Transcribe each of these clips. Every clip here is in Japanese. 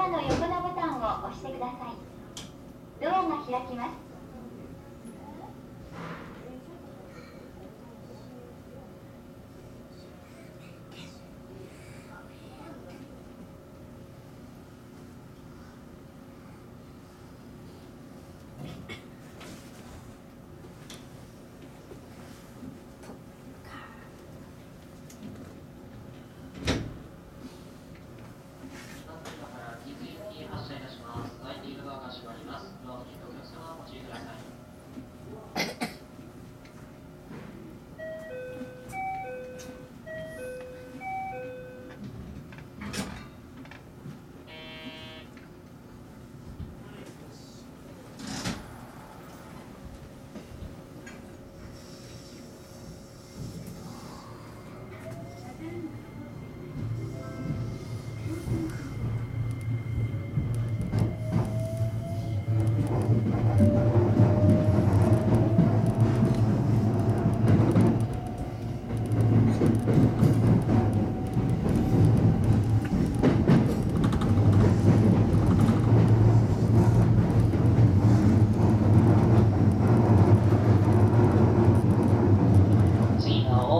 アの横のボタンを押してください。ドアが開きます。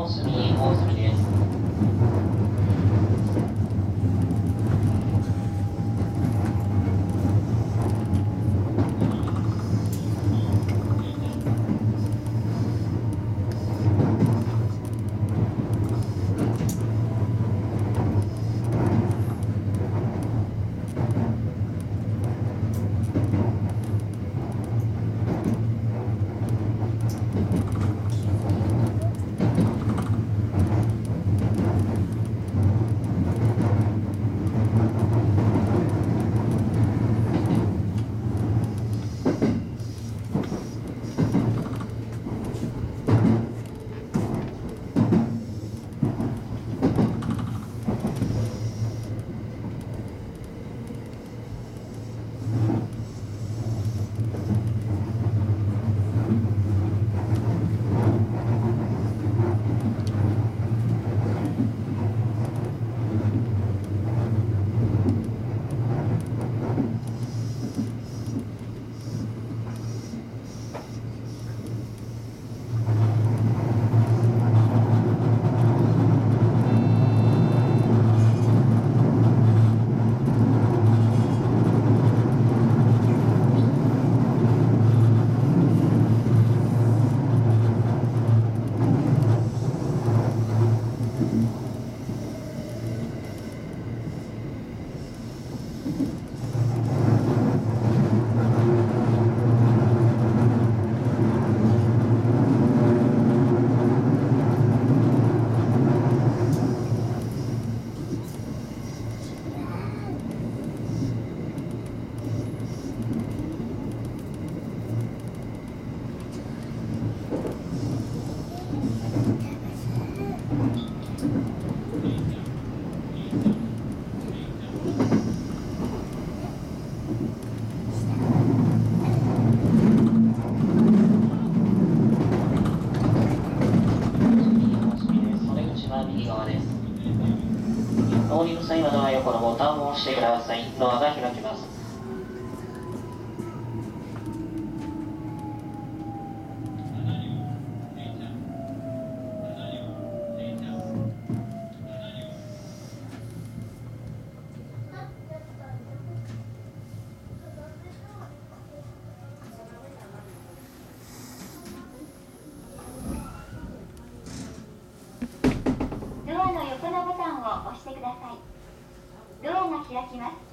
次は大隅際はドア横のボタンを押してください。ドアが開きます。してください。ドアが開きます。